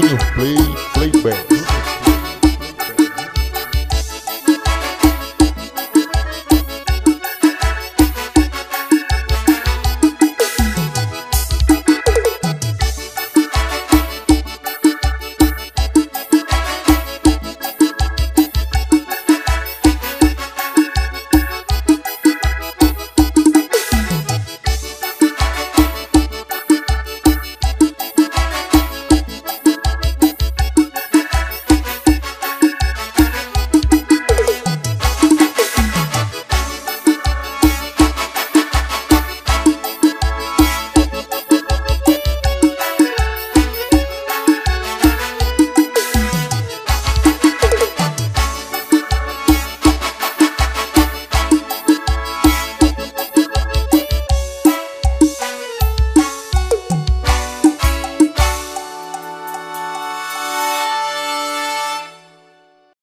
Junior play playback.